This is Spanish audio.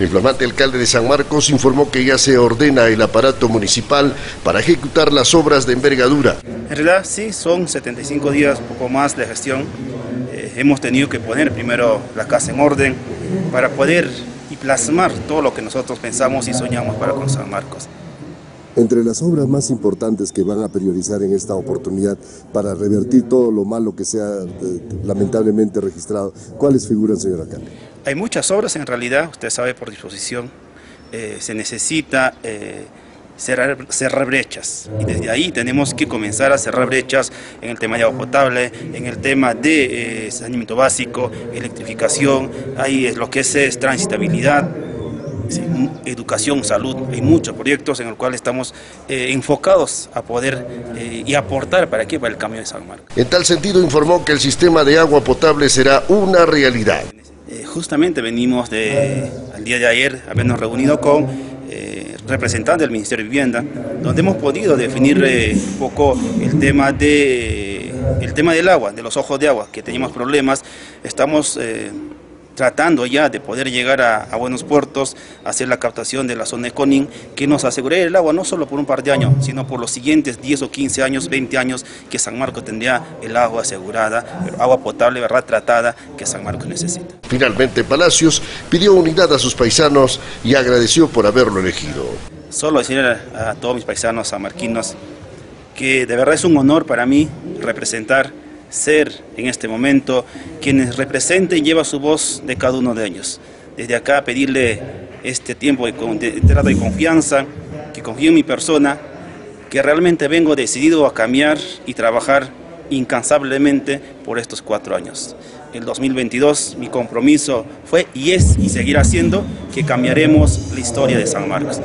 El flamante alcalde de San Marcos informó que ya se ordena el aparato municipal para ejecutar las obras de envergadura. En realidad sí, son 75 días, poco más de gestión. Eh, hemos tenido que poner primero la casa en orden para poder y plasmar todo lo que nosotros pensamos y soñamos para con San Marcos. Entre las obras más importantes que van a priorizar en esta oportunidad para revertir todo lo malo que se ha eh, lamentablemente registrado, ¿cuáles figuran, señor alcalde? Hay muchas obras en realidad, usted sabe por disposición, eh, se necesita eh, cerrar, brechas. Y desde ahí tenemos que comenzar a cerrar brechas en el tema de agua potable, en el tema de saneamiento básico, electrificación, ahí es lo que es, es transitabilidad, educación, salud, hay muchos proyectos en los cuales estamos eh, enfocados a poder eh, y aportar para qué, para el cambio de San Marcos. En tal sentido informó que el sistema de agua potable será una realidad. Eh, justamente venimos de, al día de ayer, habernos reunido con representantes del Ministerio de Vivienda, donde hemos podido definir un poco el tema de el tema del agua, de los ojos de agua, que teníamos problemas, estamos tratando ya de poder llegar a, buenos puertos, hacer la captación de la zona de Conin, que nos asegure el agua no solo por un par de años, sino por los siguientes 10 o 15 años, 20 años que San Marcos tendría el agua asegurada, agua potable, ¿verdad? tratada que San Marcos necesita. Finalmente Palacios pidió unidad a sus paisanos y agradeció por haberlo elegido. Solo decir a, a todos mis paisanos sanmarquinos que de verdad es un honor para mí representar ser en este momento quienes representen y lleva su voz de cada uno de ellos. Desde acá pedirle este tiempo de, de, confianza, que confíe en mi persona, que realmente vengo decidido a cambiar y trabajar incansablemente por estos cuatro años. El 2022 mi compromiso fue y es y seguirá siendo que cambiaremos la historia de San Marcos.